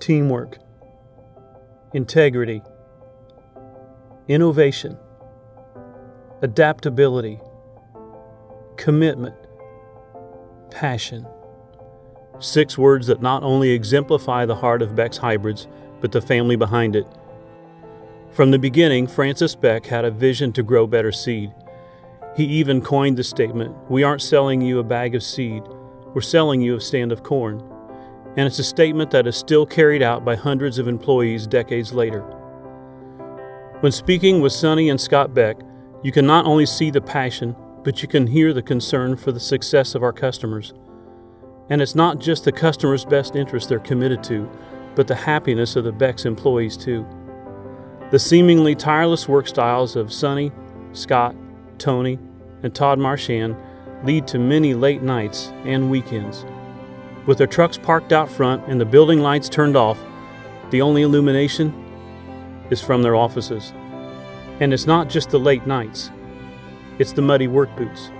teamwork, integrity, innovation, adaptability, commitment, passion. Six words that not only exemplify the heart of Beck's Hybrids, but the family behind it. From the beginning, Francis Beck had a vision to grow better seed. He even coined the statement We aren't selling you a bag of seed, we're selling you a stand of corn. And it's a statement that is still carried out by hundreds of employees decades later. When speaking with Sonny and Scott Beck, you can not only see the passion, but you can hear the concern for the success of our customers. And it's not just the customer's best interest they're committed to, but the happiness of the Beck's employees too. The seemingly tireless work styles of Sonny, Scott, Tony, and Todd Marchand lead to many late nights and weekends. With their trucks parked out front and the building lights turned off, the only illumination is from their offices. And it's not just the late nights, it's the muddy work boots.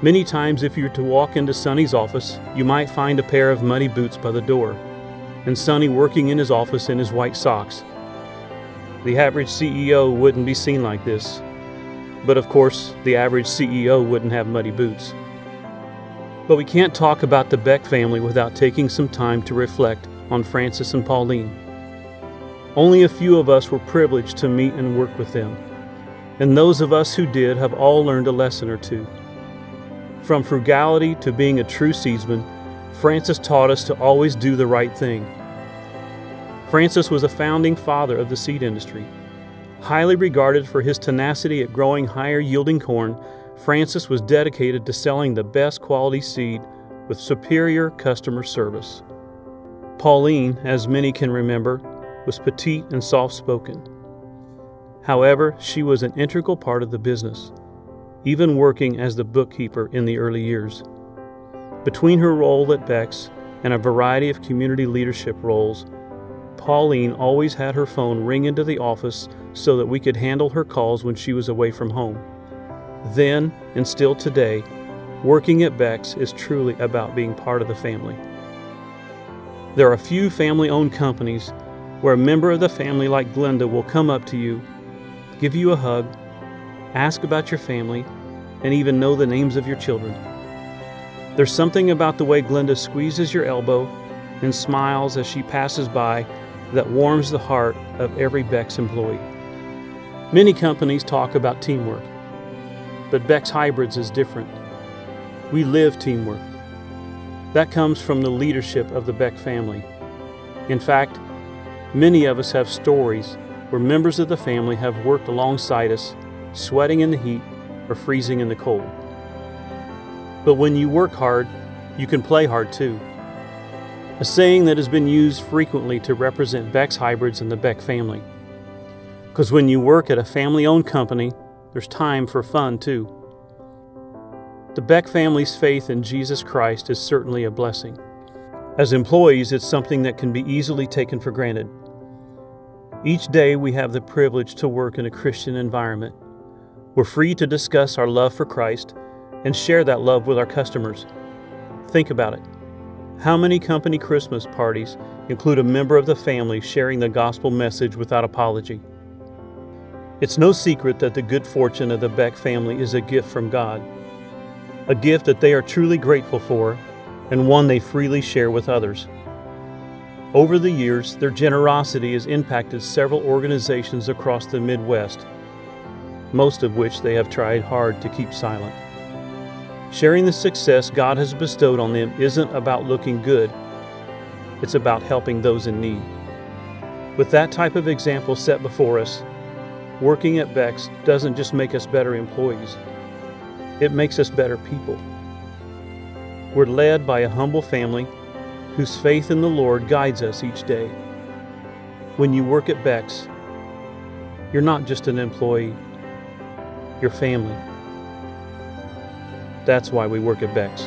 Many times, if you were to walk into Sonny's office, you might find a pair of muddy boots by the door, and Sonny working in his office in his white socks the average CEO wouldn't be seen like this. But of course, the average CEO wouldn't have muddy boots. But we can't talk about the Beck family without taking some time to reflect on Francis and Pauline. Only a few of us were privileged to meet and work with them, and those of us who did have all learned a lesson or two. From frugality to being a true seedsman, Francis taught us to always do the right thing Francis was a founding father of the seed industry. Highly regarded for his tenacity at growing higher yielding corn, Francis was dedicated to selling the best quality seed with superior customer service. Pauline, as many can remember, was petite and soft spoken. However, she was an integral part of the business, even working as the bookkeeper in the early years. Between her role at Beck's and a variety of community leadership roles, Pauline always had her phone ring into the office so that we could handle her calls when she was away from home. Then, and still today, working at Beck's is truly about being part of the family. There are few family owned companies where a member of the family like Glenda will come up to you, give you a hug, ask about your family, and even know the names of your children. There's something about the way Glenda squeezes your elbow and smiles as she passes by that warms the heart of every Beck's employee. Many companies talk about teamwork, but Beck's Hybrids is different. We live teamwork. That comes from the leadership of the Beck family. In fact, many of us have stories where members of the family have worked alongside us, sweating in the heat or freezing in the cold. But when you work hard, you can play hard too a saying that has been used frequently to represent Beck's hybrids and the Beck family. Because when you work at a family owned company, there's time for fun too. The Beck family's faith in Jesus Christ is certainly a blessing. As employees, it's something that can be easily taken for granted. Each day, we have the privilege to work in a Christian environment. We're free to discuss our love for Christ and share that love with our customers. Think about it. How many company Christmas parties include a member of the family sharing the gospel message without apology? It's no secret that the good fortune of the Beck family is a gift from God, a gift that they are truly grateful for, and one they freely share with others. Over the years, their generosity has impacted several organizations across the Midwest, most of which they have tried hard to keep silent. Sharing the success God has bestowed on them isn't about looking good, it's about helping those in need. With that type of example set before us, working at Beck's doesn't just make us better employees, it makes us better people. We're led by a humble family whose faith in the Lord guides us each day. When you work at Beck's, you're not just an employee, you're family. That's why we work at Beck's.